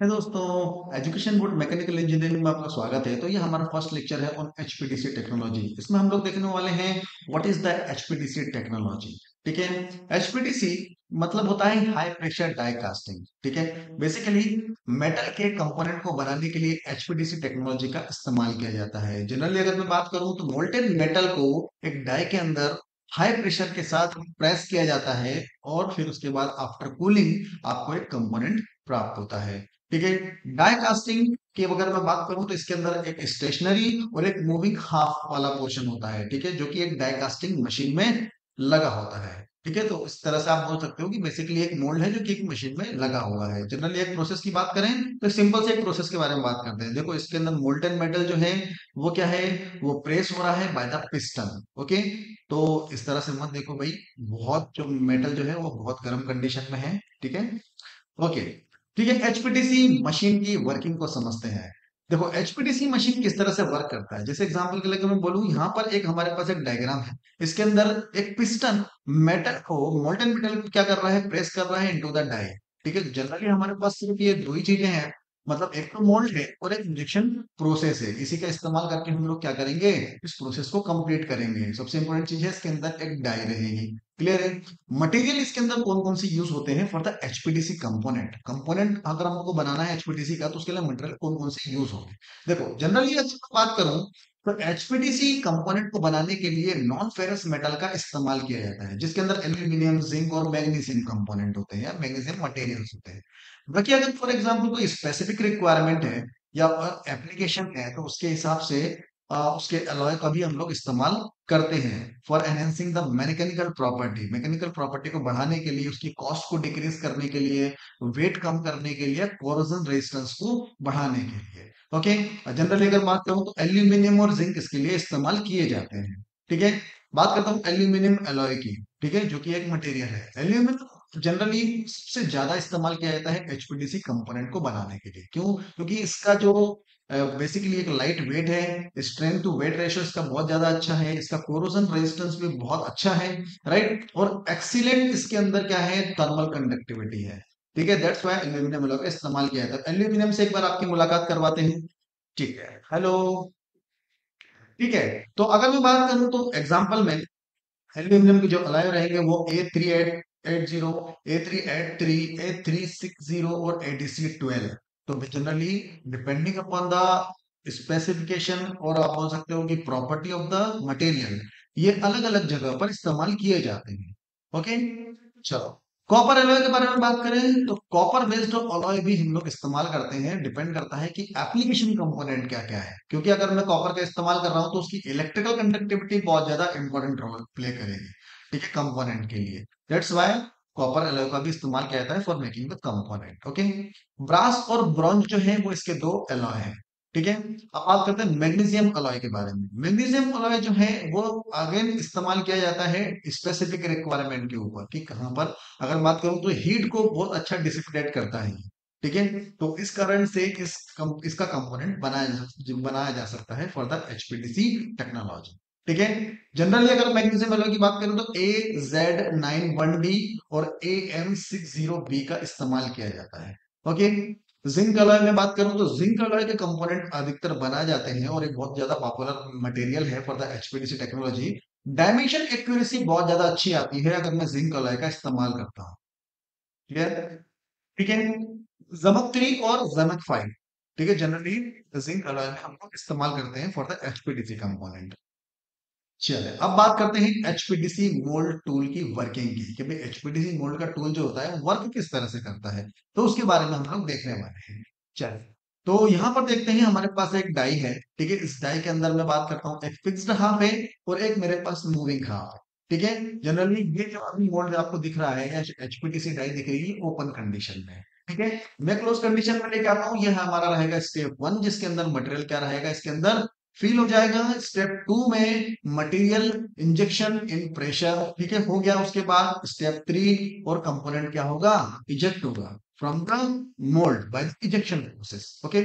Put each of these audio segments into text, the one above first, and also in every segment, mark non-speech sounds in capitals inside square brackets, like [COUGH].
है दोस्तों, education board mechanical engineering में आपका स्वागत है। तो ये हमारा फ़र्स्ट लेक्चर है ऑन एचपीडीसी टेक्नोलॉजी इसमें हम लोग देखने वाले हैं what is the HPDC technology ठीक है? एचपीडीसी मतलब होता है हाई प्रेशर डाई कास्टिंग ठीक है? बेसिकली मेटल के कंपोनेंट को बनाने के लिए एचपीडीसी टेक्नोलॉजी का इस्तेमाल किया जाता है। जनरली अगर मैं बात करूँ तो मोल्टेन मेटल को एक डाई के अंदर हाई प्रेशर के साथ प्रेस किया जाता है और फिर उसके बाद आफ्टर कूलिंग आपको एक कंपोनेंट प्राप्त होता है। ठीक है? डाई कास्टिंग की अगर मैं बात करूँ तो इसके अंदर एक स्टेशनरी और एक मूविंग हाफ़ वाला पोर्शन होता है, ठीक है? जो कि एक डाई कास्टिंग मशीन में लगा होता है, ठीक है? तो इस तरह से आप बोल सकते हो कि बेसिकली एक मोल्ड है जो कि एक मशीन में लगा हुआ है। जनरली एक प्रोसेस की बात करें तो सिंपल से एक प्रोसेस के बारे में बात करते हैं। देखो, इसके अंदर मोल्टन मेटल जो है, वो क्या है? वो प्रेस हो रहा है बाय द पिस्टन ओके तो इस तरह से मत देखो भाई, बहुत जो मेटल जो है वो बहुत गर्म कंडीशन में है, ठीक है? ओके ठीक है एचपीटीसी मशीन की वर्किंग को समझते हैं। देखो एचपीटीसी मशीन किस तरह से वर्क करता है? जैसे एग्जांपल के लिए मैं बोलूँ, यहाँ पर एक हमारे पास एक डायग्राम है। इसके अंदर एक पिस्टन मेटल को मोल्टन मेटल क्या कर रहा है? प्रेस कर रहा है इनटू द डाई ठीक है जनरली हमारे पास सिर्फ़ ये दो ही चीज़ें हैं। मतलब एक तो मोल्ड है और एक इंजेक्शन प्रोसेस है। इसी का इस्तेमाल करके हम लोग क्या करेंगे? इस प्रोसेस को कंप्लीट करेंगे। सबसे इंपॉर्टेंट चीज़ है इसके अंदर एक डाई रहेगी। क्लियर है? मटेरियल इसके अंदर कौन कौन से यूज़ होते हैं for the HPDC component component अगर हमको बनाना है एचपीडीसी का तो उसके लिए मटेरियल कौन कौन से यूज़ होंगे देखो जनरली अगर बात करूँ तो एचपीडीसी कंपोनेंट को बनाने के लिए नॉन फेरस मेटल का इस्तेमाल किया जाता है जिसके अंदर एल्यूमिनियम जिंक और मैग्नीशियम कंपोनेंट होते हैं या मैग्नीशियम मटेरियल्स होते हैं। बाकी अगर फॉर एग्ज़ाम्पल कोई स्पेसिफिक रिक्वायरमेंट है या एप्लीकेशन है तो उसके हिसाब से आ, उसके अलॉय का भी हम लोग इस्तेमाल करते हैं for enhancing the mechanical property mechanical property को बढ़ाने के लिए, उसकी कॉस्ट को डिक्रीज करने के लिए वेट कम करने के लिए कोरोजन रेजिस्टेंस को बढ़ाने के लिए। ओके जनरली अगर बात करूँ तो एल्यूमिनियम और जिंक इसके लिए इस्तेमाल किए जाते हैं। ठीक है? बात करता हूँ एल्यूमिनियम एलॉय की। ठीक है? जो कि एक मटेरियल है। एल्यूमिनियम जनरली सबसे ज़्यादा इस्तेमाल किया जाता है एचपीडीसी कंपोनेंट को बनाने के लिए। क्यों? क्योंकि इसका जो बेसिकली एक लाइट वेट है स्ट्रेंथ टू वेट रेशियो इसका बहुत ज़्यादा अच्छा है, इसका कोरोजन रेजिस्टेंस भी बहुत अच्छा है राइट और एक्सीलेंट इसके अंदर क्या है? थर्मल कंडक्टिविटी है। ठीक है दैट्स वाई एल्यूमिनियम का इस्तेमाल किया जाता है। एल्यूमिनियम से एक बार आपकी मुलाकात करवाते हैं। ठीक है हेलो ठीक है तो अगर मैं बात करूँ तो एग्ज़ाम्पल में एल्यूमिनियम की जो अलाय रहेंगे वो A three eight eight zero A three eight three A three six zero और ए डी सी ट्वेल्व तो generally depending upon the specification और आप बोल सकते हो कि प्रॉपर्टी ऑफ़ द मटेरियल ये अलग अलग जगह पर इस्तेमाल किए जाते हैं। ओके चलो। कॉपर एलॉय के बारे में बात करें तो कॉपर बेस्ड अलॉय भी हम लोग इस्तेमाल करते हैं। डिपेंड करता है कि एप्लीकेशन कंपोनेंट क्या क्या है। क्योंकि अगर मैं कॉपर का इस्तेमाल कर रहा हूँ तो उसकी इलेक्ट्रिकल कंडक्टिविटी बहुत ज़्यादा इंपॉर्टेंट रोल प्ले करेगी। ठीक है कंपोनेंट के लिए। दैट्स वाई कॉपर एलॉय का भी इस्तेमाल किया जाता है for making the component okay brass और ब्रॉन्ज जो है वो इसके दो एलॉय हैं ठीक है? अब बात करते हैं मैग्नीशियम अलॉय के बारे में। मैग्नीशियम अलॉय जो है वो अगेन इस्तेमाल किया जाता है स्पेसिफिक रिक्वायरमेंट के ऊपर कि कहाँ पर अगर बात करूँ तो हीट को बहुत अच्छा डिसिपेट करता है ठीक है? तो इस कारण से इस कम, इसका कंपोनेंट बनाया बनाया जा सकता है फॉर द एचपीडीसी टेक्नोलॉजी ठीक है? जनरली अगर मैग्नीशियम एलॉय की बात करें तो A Z nine one B और A M six zero B का इस्तेमाल किया जाता है। ओके जिंक अलॉय में बात करूँ तो जिंक अलॉय के कंपोनेंट अधिकतर बनाए जाते हैं और एक बहुत ज़्यादा पॉपुलर मटेरियल है for the HPDC technology dimension accuracy बहुत ज़्यादा अच्छी आती है अगर मैं जिंक अलॉय का इस्तेमाल करता हूँ। क्लियर ठीक है? जमक थ्री और जमक फाइव ठीक है? जनरली जिंक अलॉय में हम लोग इस्तेमाल करते हैं फॉर द एचपीडीसी कंपोनेंट चले अब बात करते हैं एचपीडीसी मोल्ड टूल की वर्किंग की, कि भाई एचपीडीसी मोल्ड का टूल जो होता है, वो वर्क किस तरह से करता है? तो उसके बारे में हम लोग देखने वाले हैं। चले तो यहाँ पर देखते हैं, हमारे पास एक डाई है, ठीक है? इस डाई के अंदर मैं बात करता हूँ, एक फिक्स्ड हाफ़ है और एक मेरे पास मूविंग हाफ़ है, ठीक है? जनरली ये जो अभी मोल्ड आपको दिख रहा है एचपीडीसी डाई दिख रही है ओपन कंडीशन में ठीक है? मैं क्लोज कंडीशन में लेके आता हूँ, यह हमारा रहेगा स्टेप वन जिसके अंदर मटेरियल क्या रहेगा? इसके अंदर फील हो जाएगा स्टेप टू में मटेरियल इंजेक्शन इन प्रेशर ठीक है? हो गया उसके बाद स्टेप थ्री और कंपोनेंट क्या होगा? इजेक्ट होगा from the mould by ejection process okay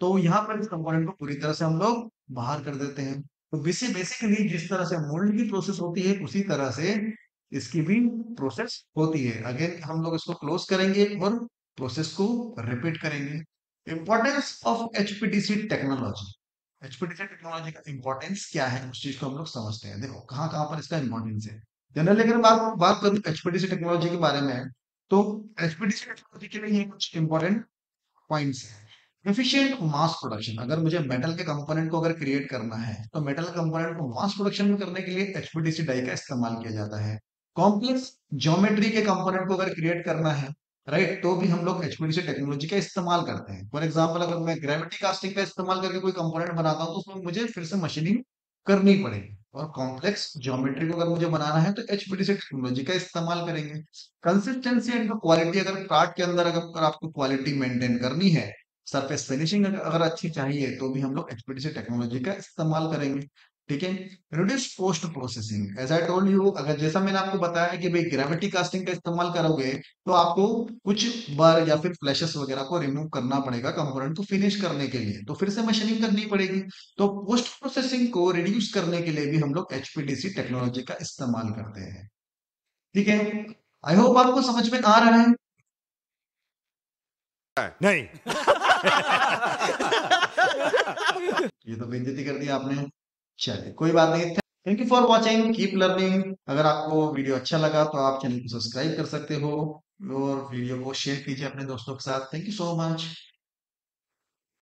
तो यहाँ पर इस कंपोनेंट को पूरी तरह से हम लोग बाहर कर देते हैं। तो बेसिकली जिस तरह से मोल्ड की प्रोसेस होती है, उसी तरह से इसकी भी प्रोसेस होती है। अगेन हम लोग इसको क्लोज करेंगे और प्रोसेस को रिपीट करेंगे। Importance of HPTC technology HPTC technology का इंपॉर्टेंस क्या है? उस चीज़ को हम लोग समझते हैं। देखो, कहाँ कहाँ पर इसका इंपॉर्टेंस है? जनरली अगर बात बात करूँ एचपीटीसी टेक्नोलॉजी के बारे में तो एचपीटीसी टेक्नोलॉजी के लिए ये कुछ इंपॉर्टेंट पॉइंट्स है। एफिशिएंट मास प्रोडक्शन अगर मुझे मेटल के कंपोनेंट को अगर क्रिएट करना है तो मेटल कंपोनेंट को मास प्रोडक्शन में करने के लिए एचपीडीसी डाई का इस्तेमाल किया जाता है। कॉम्प्लेक्स ज्योमेट्री के कंपोनेंट को अगर क्रिएट करना है राइट? तो भी हम लोग एचपीडीसी टेक्नोलॉजी का इस्तेमाल करते हैं। फॉर एग्ज़ाम्पल अगर मैं ग्रेविटी कास्टिंग का इस्तेमाल करके कोई कंपोनेंट बनाता हूँ तो उसमें मुझे फिर से मशीनिंग करनी पड़ेगी। और कॉम्प्लेक्स ज्योमेट्री को अगर मुझे बनाना है तो एचपीडीसी टेक्नोलॉजी का इस्तेमाल करेंगे। कंसिस्टेंसी एंड क्वालिटी अगर पार्ट के अंदर अगर आपको क्वालिटी मेंटेन करनी है सरफेस फिनिशिंग अगर अच्छी चाहिए तो भी हम लोग एचपीडीसी टेक्नोलॉजी का इस्तेमाल करेंगे। ठीक है? Reduce post processing as I told you अगर जैसा मैंने आपको बताया कि भाई ग्रेविटी कास्टिंग का इस्तेमाल करोगे तो आपको कुछ बार या फिर फ्लैशेस वगैरह को रिमूव करना पड़ेगा कंपोनेंट को फिनिश करने के लिए। तो फिर से मशीनिंग करनी पड़ेगी। तो पोस्ट प्रोसेसिंग को रिड्यूस करने के लिए भी हम लोग एचपीडीसी टेक्नोलॉजी का इस्तेमाल करते हैं। ठीक है? आई होप आपको समझ में आ रहा है। नहीं। [LAUGHS] ये तो बेइज्जती कर दी आपने। चलिए, कोई बात नहीं। Thank you for watching keep learning अगर आपको वीडियो अच्छा लगा तो आप चैनल को सब्सक्राइब कर सकते हो और वीडियो को शेयर कीजिए अपने दोस्तों के साथ। Thank you so much